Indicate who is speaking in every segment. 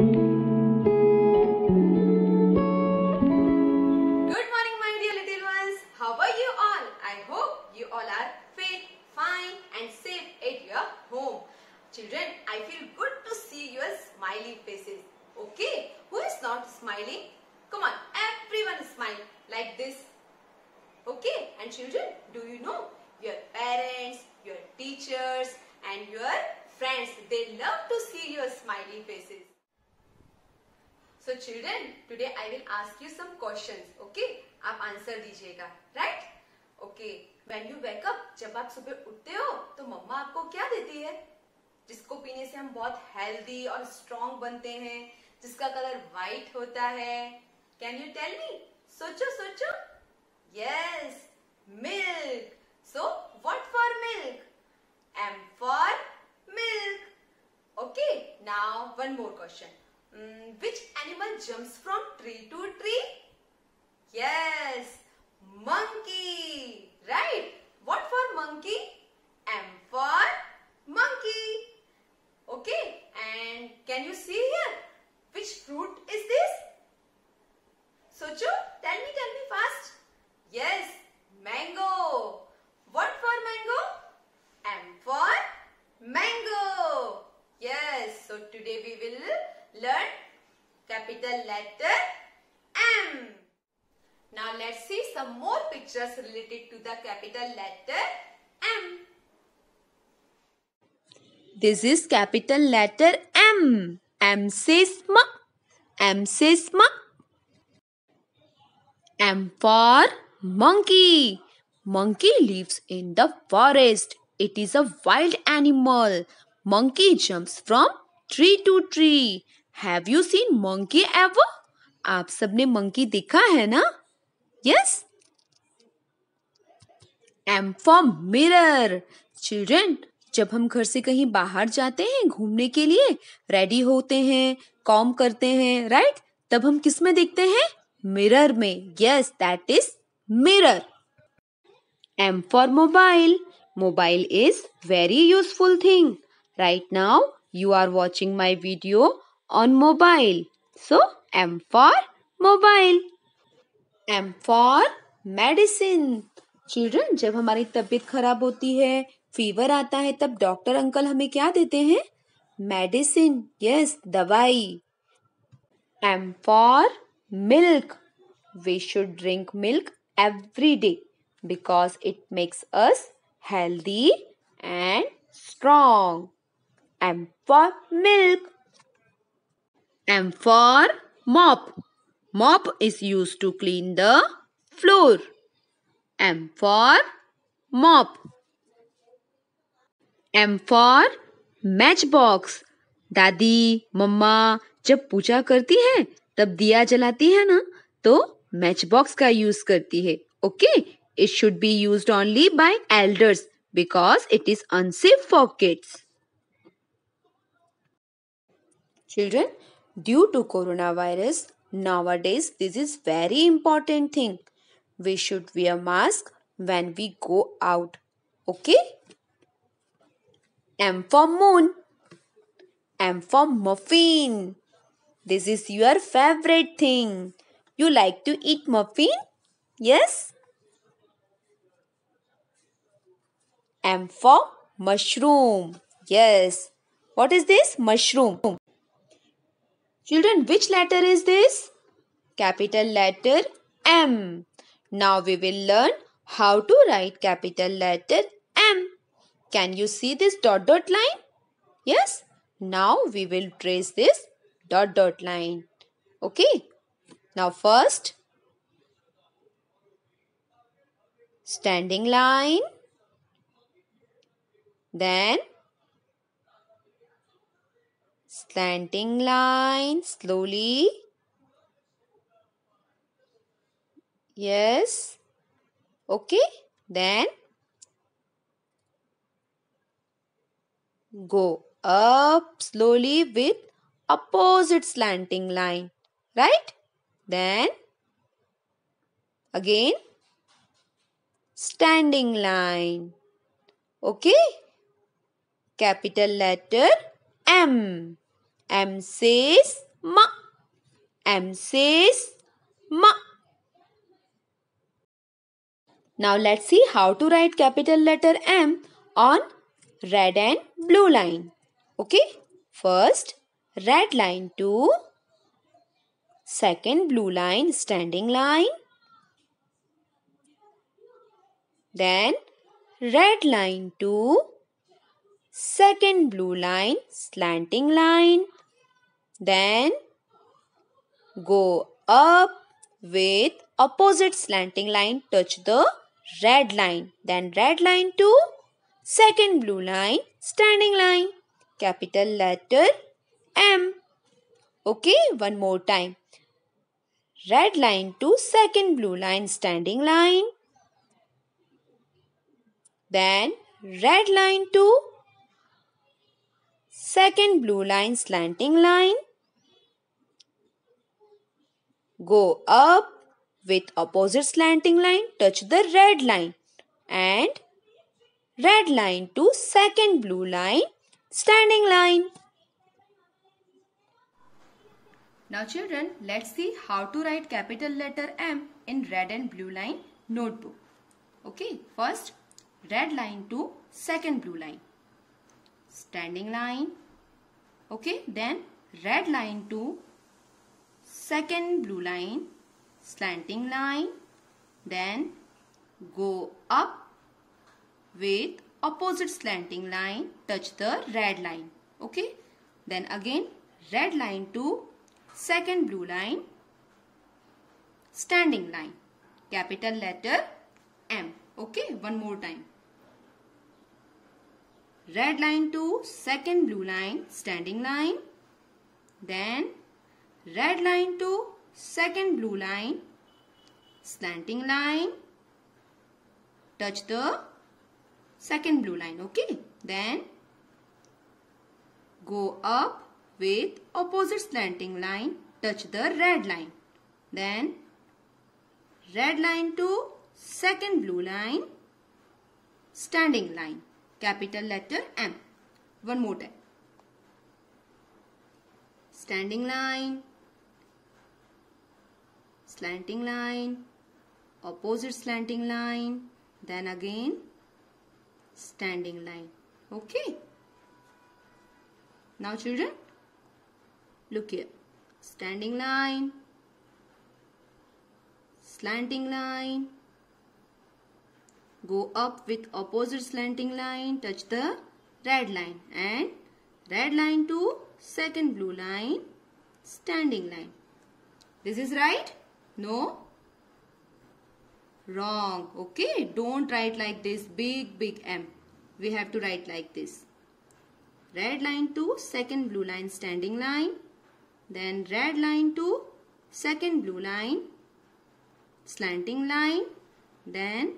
Speaker 1: Good morning, my dear little ones. How are you all? I hope you all are fit, fine, and safe at your home. Children, I feel good to see your smiling faces. Okay, who is not smiling? Come on, everyone smile like this. Okay, and children, do you know your parents, your teachers, and your friends they love to see your smiling faces. So children, today I will ask you some questions. Okay? आप answer दीजिएगा right okay when you wake up जब आप सुबह उठते हो तो मम्मा आपको क्या देती है? जिसको पीने से हम बहुत हेल्दी और स्ट्रॉन्ग बनते हैं जिसका कलर व्हाइट होता है। कैन यू टेल मी सोचो सोचो। Yes milk so what for milk M for milk okay now one more question. Mm, which animal jumps from tree to tree? Yes, monkey. Right. What for monkey? M for monkey. Okay, and can you see here? Which fruit is this? Socho, tell me, tell me fast. Yes, mango. What for mango? M for mango. Yes, so today we will learn capital letter M. Now let's see some more pictures related to the capital letter M.
Speaker 2: This is capital letter M. M says ma. M says ma. M for monkey. Monkey lives in the forest. It is a wild animal. Monkey jumps from tree to tree. Have you seen monkey ever? आप सबने monkey देखा है ना? Yes? M for mirror. Children, जब हम घर से कहीं बाहर जाते हैं घूमने के लिए रेडी होते हैं कॉम करते हैं राइट तब हम किसमें देखते हैं मिरर में yes that is mirror M for mobile mobile is very useful thing right now you are watching my video on mobile. So, M for mobile. M for medicine. Children जब हमारी तबीयत खराब होती है फीवर आता है तब डॉक्टर अंकल हमें क्या देते हैं मेडिसिन यस दवाई M for milk we should drink milk every day because it makes us healthy and strong M for milk. M for mop. Mop is used to clean the floor. M for mop. M for matchbox. दादी मम्मा जब पूजा करती है तब दिया जलाती है ना तो मैच बॉक्स का यूज़ करती है okay it should be use only by elders because it is unsafe for kids Children, due to coronavirus, nowadays this is very important thing. We should wear mask when we go out. Okay? M for moon. M for muffin. This is your favorite thing. You like to eat muffin? Yes? M for mushroom. Yes. What is this? Mushroom. Children, which letter is this? Capital letter M. Now we will learn how to write capital letter M. Can you see this dot dot line? Yes? Now we will trace this dot dot line. Okay? Now first, standing line. Then slanting line slowly. Yes. Okay. Then go up slowly with opposite slanting line. Right? Then again standing line. Okay? Capital letter M. M says ma. M says ma. Now let's see how to write capital letter M on red and blue line. Okay. First, red line to second blue line standing line. Then red line to second blue line slanting line. Then go up with opposite slanting line touch the red line. Then red line to second blue line standing line. Capital letter M. Okay, one more time. Red line to second blue line standing line. Then red line to second blue line slanting line. Go up with opposite slanting line, touch the red line and red line to second blue line, standing line.
Speaker 1: Now children, let's see how to write capital letter M in red and blue line notebook. Okay, first red line to second blue line. Standing line. Okay, then red line to second blue line. Slanting line. Then go up with opposite slanting line. Touch the red line. Okay, then again red line to second blue line standing line capital letter M okay one more time red line to second blue line standing line. Then red line to second blue line slanting line. Touch the second blue line okay? Then go up with opposite slanting line touch the red line. Then red line to second blue line standing line capital letter M. One more time. Standing line. Slanting line. Opposite slanting line. Then again standing line. Okay. Now children Look here. Standing line. Slanting line. Go up with opposite slanting line. Touch the red line. And red line to second blue line. Standing line. This is right? No? Wrong. Okay. Don't write like this. Big, big M. We have to write like this. Red line to second blue line standing line then red line to second blue line slanting line then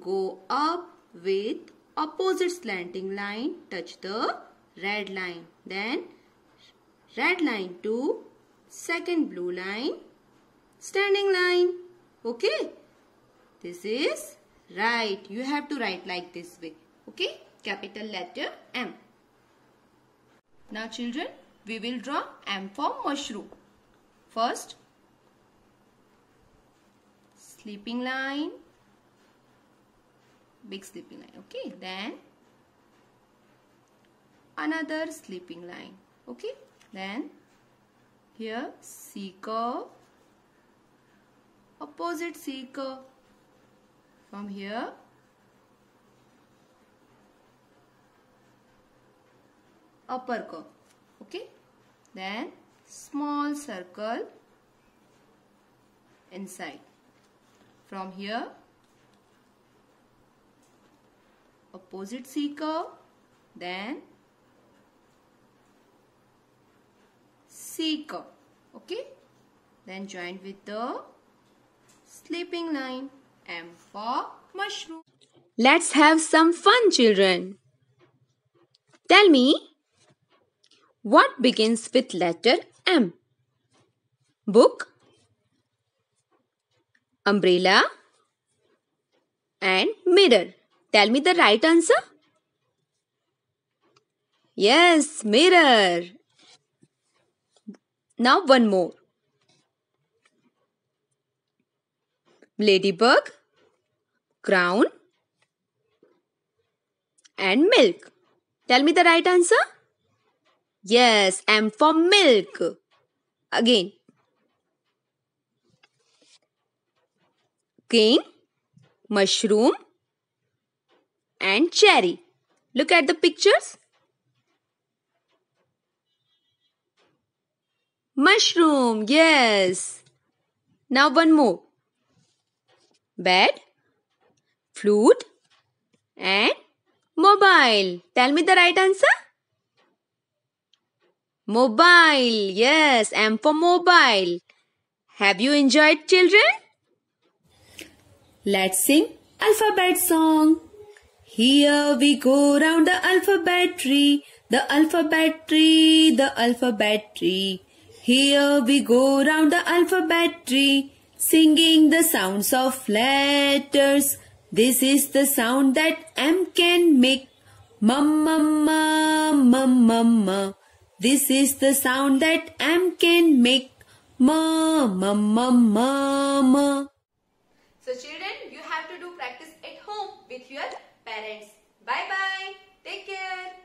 Speaker 1: go up with opposite slanting line. Touch the red line. Then red line to second blue line. Standing line. Okay? This is right. You have to write like this way. Okay? Capital letter M. Now children we will draw M for mushroom. First, sleeping line, big sleeping line, okay. Then, another sleeping line, okay. Then, here C curve, opposite C curve. From here, upper curve okay then small circle inside from here opposite C curve then C curve okay then joined with the sleeping line M for mushroom
Speaker 2: let's have some fun children tell me what begins with letter M? Book, umbrella and mirror. Tell me the right answer. Yes, mirror. Now one more. Ladybug, crown, and milk. Tell me the right answer. Yes, M for milk. Again. King, mushroom, and cherry. Look at the pictures. Mushroom, yes. Now one more. Bed, flute, and mobile. Tell me the right answer. Mobile, yes, M for mobile. Have you enjoyed children? Let's sing alphabet song. Here we go round the alphabet tree, the alphabet tree, the alphabet tree. Here we go round the alphabet tree, singing the sounds of letters. This is the sound that M can make. Mum, mum, mum, mum, mum. This is the sound that M can make. Ma, ma, ma, ma, ma.
Speaker 1: So children, you have to do practice at home with your parents. Bye bye. Take care.